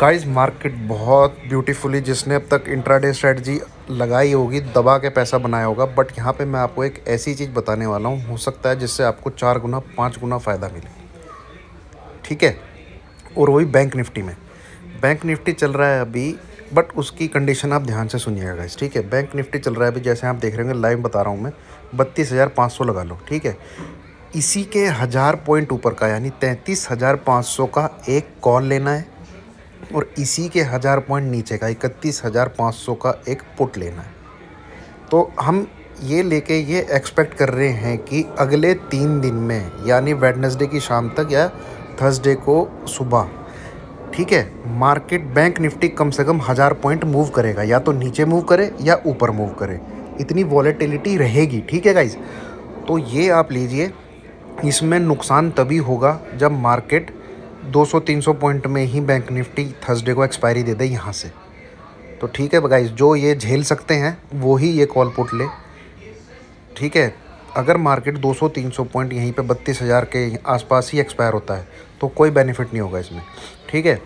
Guys market बहुत beautifully जिसने अब तक इंट्राडे स्ट्रेटजी लगाई होगी, दबा के पैसा बनाया होगा बट यहाँ पे मैं आपको एक ऐसी चीज़ बताने वाला हूँ, हो सकता है जिससे आपको चार गुना, पाँच गुना फ़ायदा मिले। ठीक है? और वही बैंक निफ्टी में। बैंक निफ्टी चल रहा है अभी बट उसकी कंडीशन आप ध्यान से सुनिएगा गाइस ठीक है? बैंक निफ्टी चल रहा है अभी, जैसे आप देख रहे होंगे लाइव बता रहा हूँ मैं, बत्तीस हज़ार पाँच सौ लगा लो, ठीक है? इसी के हज़ार पॉइंट ऊपर का, यानी तैंतीस हज़ार पाँच सौ का एक कॉल लेना है और इसी के हज़ार पॉइंट नीचे का, इकतीस हज़ार पाँच सौ का एक पुट लेना है। तो हम ये लेके ये एक्सपेक्ट कर रहे हैं कि अगले तीन दिन में, यानी वेडनेसडे की शाम तक या थर्सडे को सुबह, ठीक है, मार्केट बैंक निफ्टी कम से कम हज़ार पॉइंट मूव करेगा, या तो नीचे मूव करे या ऊपर मूव करे। इतनी वॉलेटिलिटी रहेगी, ठीक है गाइज़ तो ये आप लीजिए इसमें नुकसान तभी होगा जब मार्केट 200-300 पॉइंट में ही बैंक निफ्टी थर्सडे को एक्सपायरी दे दे यहाँ से। तो ठीक है बगाइज जो ये झेल सकते हैं, वो ही ये कॉल पुट ले। ठीक है, अगर मार्केट 200-300 पॉइंट यहीं पे बत्तीस हज़ार के आसपास ही एक्सपायर होता है तो कोई बेनिफिट नहीं होगा इसमें। ठीक है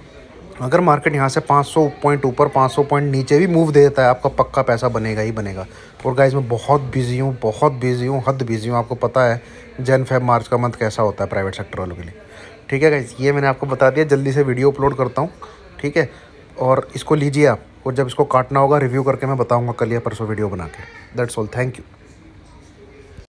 अगर मार्केट यहाँ से 500 पॉइंट ऊपर 500 पॉइंट नीचे भी मूव दे देता है, आपका पक्का पैसा बनेगा ही बनेगा। और गाइज़ मैं बहुत बिज़ी हूँ, बहुत बिज़ी हूँ, हद बिज़ी हूँ, आपको पता है जन फेब मार्च का मंथ कैसा होता है प्राइवेट सेक्टर वालों के लिए। ठीक है गाइज़ ये मैंने आपको बता दिया, जल्दी से वीडियो अपलोड करता हूँ, ठीक है? और इसको लीजिए आप, और जब इसको काटना होगा रिव्यू करके मैं बताऊँगा कल या परसों वीडियो बना के। That's all thank you